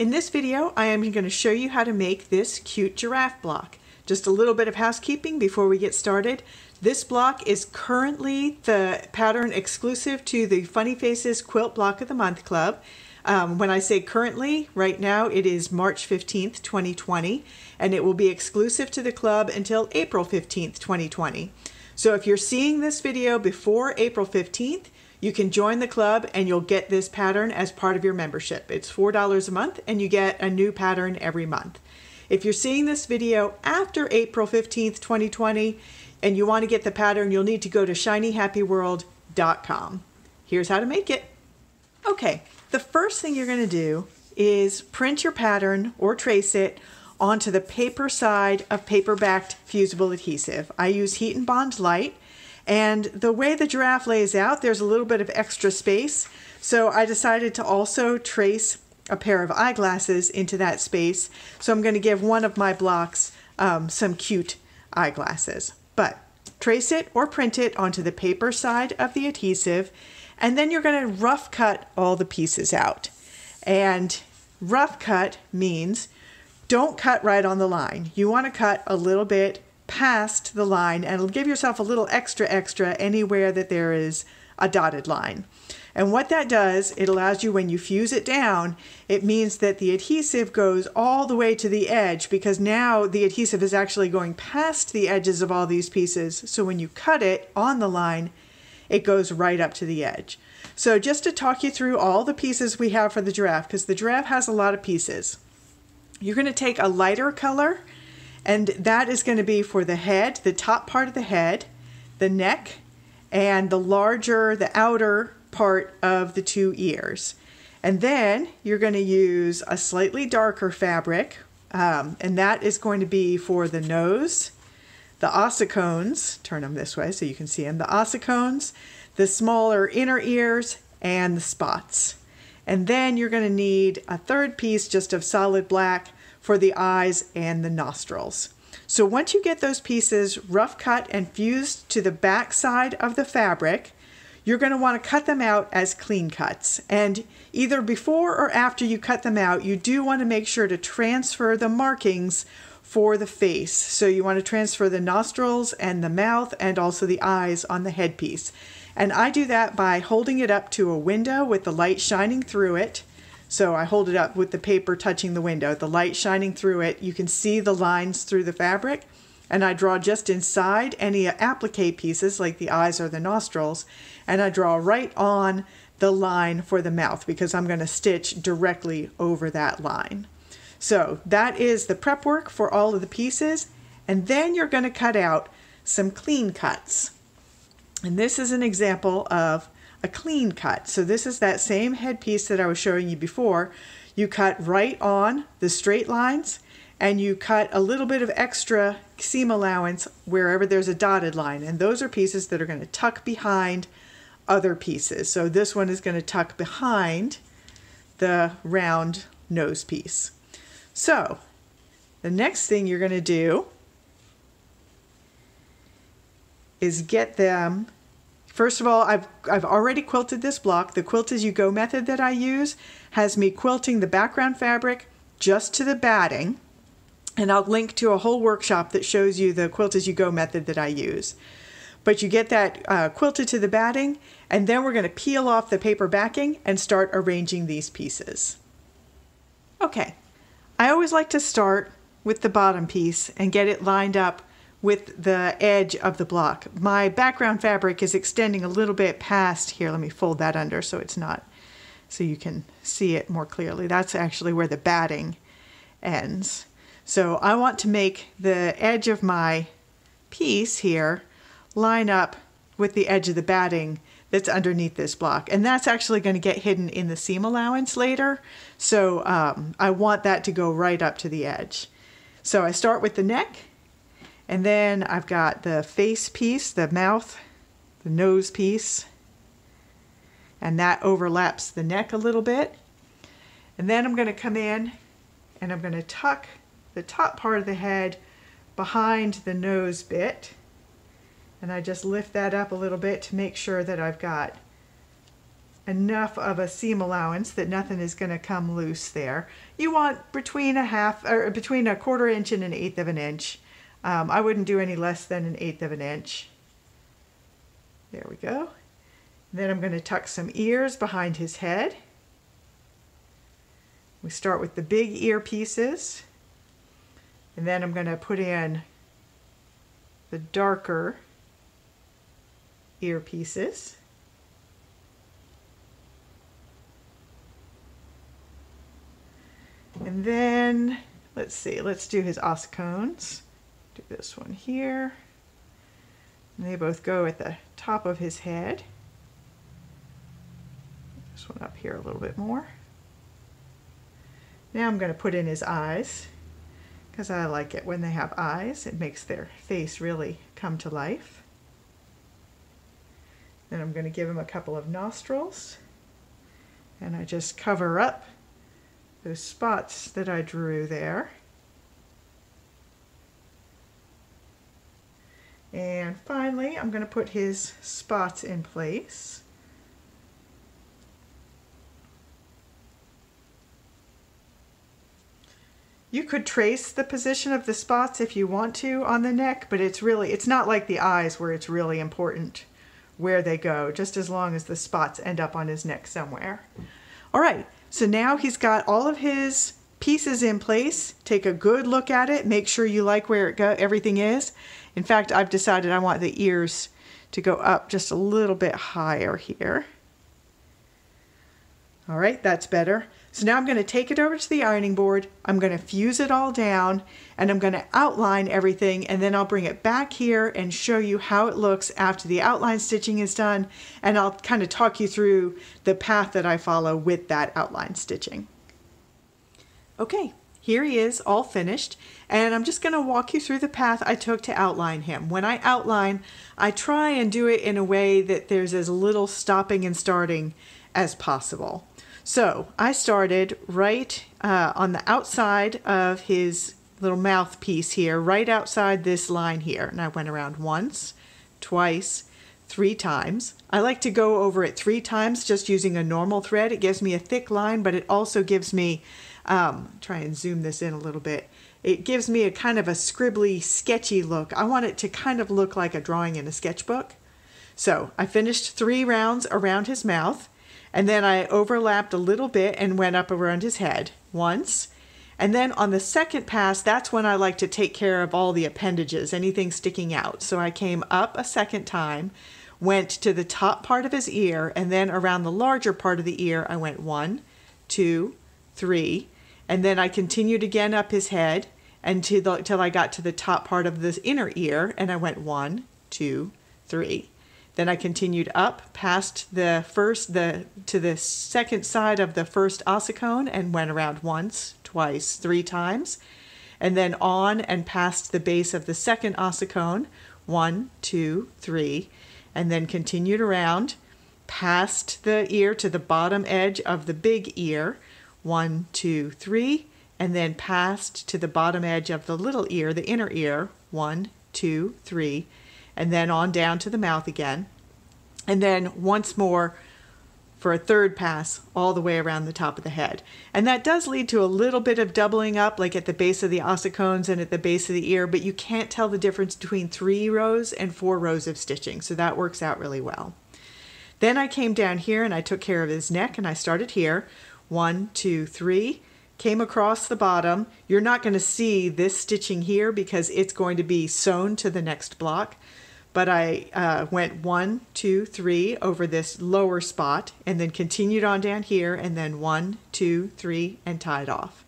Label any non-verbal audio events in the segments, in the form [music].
In this video, I am going to show you how to make this cute giraffe block. Just a little bit of housekeeping before we get started. This block is currently the pattern exclusive to the Funny Faces Quilt Block of the Month Club. Um, when I say currently, right now it is March 15th, 2020, and it will be exclusive to the club until April 15th, 2020. So if you're seeing this video before April 15th, you can join the club and you'll get this pattern as part of your membership. It's $4 a month and you get a new pattern every month. If you're seeing this video after April 15th, 2020, and you want to get the pattern, you'll need to go to shinyhappyworld.com. Here's how to make it. Okay, the first thing you're going to do is print your pattern or trace it onto the paper side of paper-backed fusible adhesive. I use Heat and Bond Lite and the way the giraffe lays out, there's a little bit of extra space. So I decided to also trace a pair of eyeglasses into that space. So I'm going to give one of my blocks um, some cute eyeglasses. But trace it or print it onto the paper side of the adhesive. And then you're going to rough cut all the pieces out. And rough cut means don't cut right on the line. You want to cut a little bit past the line and give yourself a little extra extra anywhere that there is a dotted line. And what that does, it allows you when you fuse it down, it means that the adhesive goes all the way to the edge because now the adhesive is actually going past the edges of all these pieces. So when you cut it on the line, it goes right up to the edge. So just to talk you through all the pieces we have for the giraffe, because the giraffe has a lot of pieces. You're going to take a lighter color and that is going to be for the head, the top part of the head, the neck, and the larger, the outer part of the two ears. And then you're going to use a slightly darker fabric, um, and that is going to be for the nose, the ossicones, turn them this way so you can see them, the ossicones, the smaller inner ears, and the spots. And then you're going to need a third piece just of solid black for the eyes and the nostrils. So once you get those pieces rough cut and fused to the back side of the fabric, you're going to want to cut them out as clean cuts. And either before or after you cut them out, you do want to make sure to transfer the markings for the face. So you want to transfer the nostrils and the mouth and also the eyes on the headpiece. And I do that by holding it up to a window with the light shining through it so I hold it up with the paper touching the window, the light shining through it. You can see the lines through the fabric. And I draw just inside any applique pieces like the eyes or the nostrils. And I draw right on the line for the mouth because I'm going to stitch directly over that line. So that is the prep work for all of the pieces. And then you're going to cut out some clean cuts. And this is an example of a clean cut. So this is that same headpiece that I was showing you before. You cut right on the straight lines and you cut a little bit of extra seam allowance wherever there's a dotted line. And those are pieces that are going to tuck behind other pieces. So this one is going to tuck behind the round nose piece. So the next thing you're going to do is get them First of all, I've, I've already quilted this block. The Quilt As You Go method that I use has me quilting the background fabric just to the batting. And I'll link to a whole workshop that shows you the Quilt As You Go method that I use. But you get that uh, quilted to the batting, and then we're going to peel off the paper backing and start arranging these pieces. Okay, I always like to start with the bottom piece and get it lined up with the edge of the block. My background fabric is extending a little bit past here. Let me fold that under so it's not, so you can see it more clearly. That's actually where the batting ends. So I want to make the edge of my piece here line up with the edge of the batting that's underneath this block. And that's actually going to get hidden in the seam allowance later. So um, I want that to go right up to the edge. So I start with the neck and then I've got the face piece, the mouth, the nose piece, and that overlaps the neck a little bit. And then I'm going to come in and I'm going to tuck the top part of the head behind the nose bit. And I just lift that up a little bit to make sure that I've got enough of a seam allowance that nothing is going to come loose there. You want between a half or between a quarter inch and an eighth of an inch. Um, I wouldn't do any less than an eighth of an inch. There we go. Then I'm going to tuck some ears behind his head. We start with the big ear pieces. And then I'm going to put in the darker ear pieces. And then, let's see, let's do his ossicones. Do this one here. And they both go at the top of his head. This one up here a little bit more. Now I'm going to put in his eyes because I like it when they have eyes. It makes their face really come to life. Then I'm going to give him a couple of nostrils and I just cover up those spots that I drew there. And finally, I'm going to put his spots in place. You could trace the position of the spots if you want to on the neck, but it's really, it's not like the eyes where it's really important where they go, just as long as the spots end up on his neck somewhere. All right, so now he's got all of his pieces in place. Take a good look at it. Make sure you like where it go, everything is. In fact, I've decided I want the ears to go up just a little bit higher here. All right, that's better. So now I'm going to take it over to the ironing board. I'm going to fuse it all down and I'm going to outline everything and then I'll bring it back here and show you how it looks after the outline stitching is done and I'll kind of talk you through the path that I follow with that outline stitching. Okay, here he is all finished and I'm just going to walk you through the path I took to outline him. When I outline, I try and do it in a way that there's as little stopping and starting as possible. So I started right uh, on the outside of his little mouthpiece here, right outside this line here. And I went around once, twice, three times. I like to go over it three times just using a normal thread. It gives me a thick line, but it also gives me, um, try and zoom this in a little bit. It gives me a kind of a scribbly, sketchy look. I want it to kind of look like a drawing in a sketchbook. So I finished three rounds around his mouth. And then I overlapped a little bit and went up around his head once. And then on the second pass, that's when I like to take care of all the appendages, anything sticking out. So I came up a second time, went to the top part of his ear, and then around the larger part of the ear, I went one, two, three, and then I continued again up his head until, I got to the top part of this inner ear, and I went one, two, three. Then I continued up past the first, the to the second side of the first ossicone and went around once, twice, three times. And then on and past the base of the second ossicone, one, two, three. And then continued around past the ear to the bottom edge of the big ear, one, two, three. And then past to the bottom edge of the little ear, the inner ear, one, two, three and then on down to the mouth again. And then once more for a third pass all the way around the top of the head. And that does lead to a little bit of doubling up, like at the base of the ossicones and at the base of the ear, but you can't tell the difference between three rows and four rows of stitching, so that works out really well. Then I came down here and I took care of his neck and I started here. One, two, three, came across the bottom. You're not going to see this stitching here because it's going to be sewn to the next block but I uh, went one, two, three over this lower spot and then continued on down here and then one, two, three, and tied off.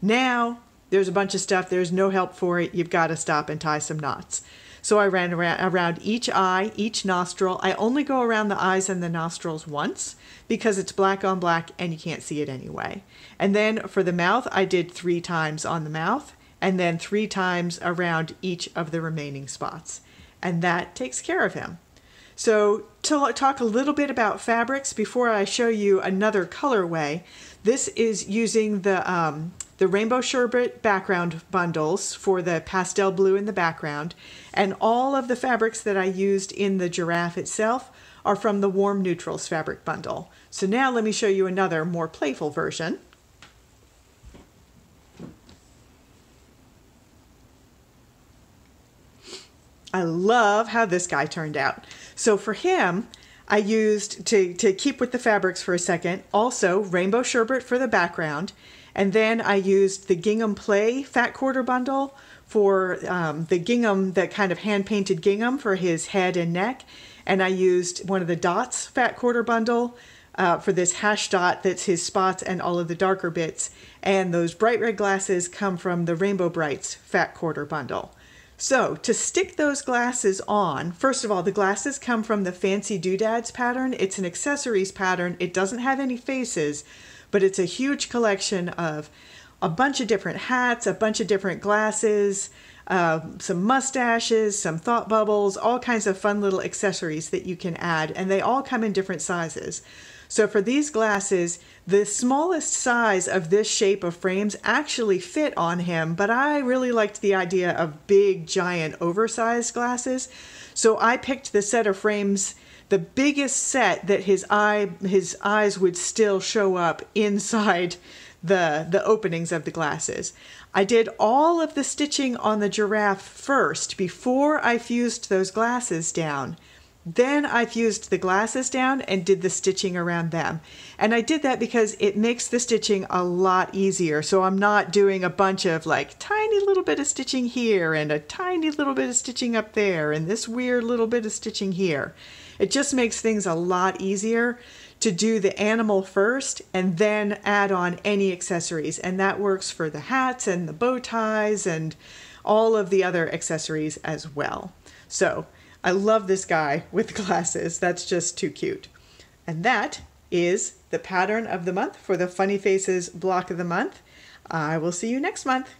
Now there's a bunch of stuff, there's no help for it, you've got to stop and tie some knots. So I ran around, around each eye, each nostril. I only go around the eyes and the nostrils once because it's black on black and you can't see it anyway. And then for the mouth, I did three times on the mouth and then three times around each of the remaining spots and that takes care of him. So to talk a little bit about fabrics before I show you another colorway, this is using the, um, the Rainbow Sherbet background bundles for the pastel blue in the background. And all of the fabrics that I used in the giraffe itself are from the Warm Neutrals fabric bundle. So now let me show you another more playful version. I love how this guy turned out. So for him, I used, to, to keep with the fabrics for a second, also rainbow sherbet for the background. And then I used the gingham play fat quarter bundle for um, the gingham, the kind of hand painted gingham for his head and neck. And I used one of the dots fat quarter bundle uh, for this hash dot that's his spots and all of the darker bits. And those bright red glasses come from the Rainbow Brights fat quarter bundle. So to stick those glasses on, first of all, the glasses come from the Fancy Doodads pattern. It's an accessories pattern. It doesn't have any faces, but it's a huge collection of a bunch of different hats, a bunch of different glasses, uh, some mustaches, some thought bubbles, all kinds of fun little accessories that you can add, and they all come in different sizes. So for these glasses, the smallest size of this shape of frames actually fit on him, but I really liked the idea of big, giant, oversized glasses. So I picked the set of frames the biggest set that his eye his eyes would still show up inside the the openings of the glasses. I did all of the stitching on the giraffe first before I fused those glasses down. Then I fused the glasses down and did the stitching around them. And I did that because it makes the stitching a lot easier. So I'm not doing a bunch of like tiny little bit of stitching here and a tiny little bit of stitching up there and this weird little bit of stitching here. It just makes things a lot easier to do the animal first and then add on any accessories. And that works for the hats and the bow ties and all of the other accessories as well. So I love this guy with [laughs] glasses. That's just too cute. And that is the pattern of the month for the Funny Faces block of the month. I will see you next month.